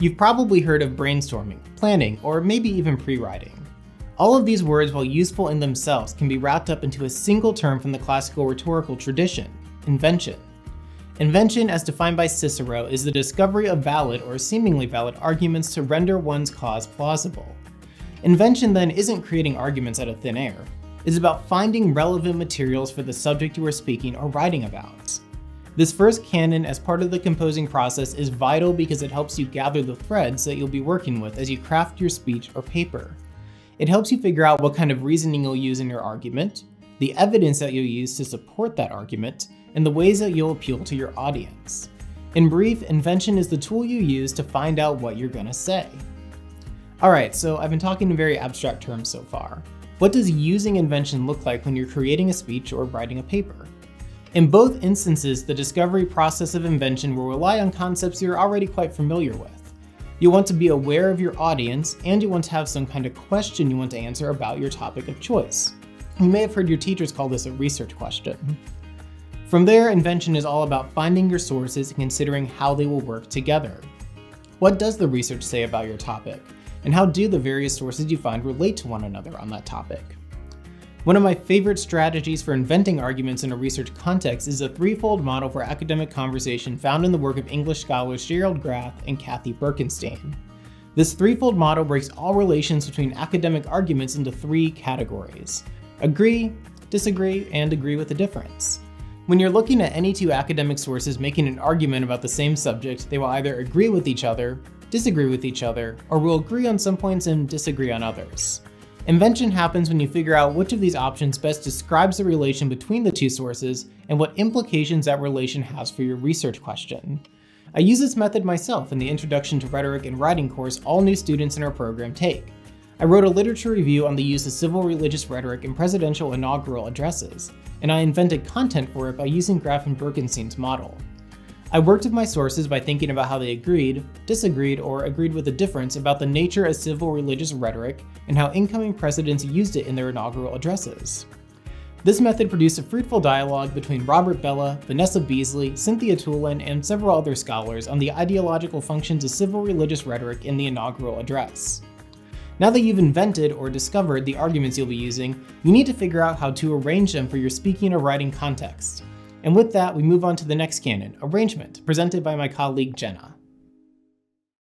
You've probably heard of brainstorming, planning, or maybe even pre-writing. All of these words, while useful in themselves, can be wrapped up into a single term from the classical rhetorical tradition, invention. Invention, as defined by Cicero, is the discovery of valid or seemingly valid arguments to render one's cause plausible. Invention then isn't creating arguments out of thin air. It's about finding relevant materials for the subject you are speaking or writing about. This first canon as part of the composing process is vital because it helps you gather the threads that you'll be working with as you craft your speech or paper. It helps you figure out what kind of reasoning you'll use in your argument, the evidence that you'll use to support that argument, and the ways that you'll appeal to your audience. In brief, invention is the tool you use to find out what you're gonna say. Alright, so I've been talking in very abstract terms so far. What does using invention look like when you're creating a speech or writing a paper? In both instances, the discovery process of invention will rely on concepts you're already quite familiar with. You want to be aware of your audience, and you want to have some kind of question you want to answer about your topic of choice. You may have heard your teachers call this a research question. From there, invention is all about finding your sources and considering how they will work together. What does the research say about your topic? And how do the various sources you find relate to one another on that topic? One of my favorite strategies for inventing arguments in a research context is a threefold model for academic conversation found in the work of English scholars Gerald Graff and Cathy Birkenstein. This threefold model breaks all relations between academic arguments into three categories. Agree, disagree, and agree with a difference. When you're looking at any two academic sources making an argument about the same subject, they will either agree with each other, disagree with each other, or will agree on some points and disagree on others. Invention happens when you figure out which of these options best describes the relation between the two sources and what implications that relation has for your research question. I use this method myself in the Introduction to Rhetoric and Writing course all new students in our program take. I wrote a literature review on the use of civil religious rhetoric in presidential inaugural addresses, and I invented content for it by using Graff and Birkenstein's model. I worked with my sources by thinking about how they agreed, disagreed, or agreed with a difference about the nature of civil religious rhetoric and how incoming presidents used it in their inaugural addresses. This method produced a fruitful dialogue between Robert Bellah, Vanessa Beasley, Cynthia Toolin, and several other scholars on the ideological functions of civil religious rhetoric in the inaugural address. Now that you've invented or discovered the arguments you'll be using, you need to figure out how to arrange them for your speaking or writing context. And with that, we move on to the next canon, arrangement, presented by my colleague Jenna.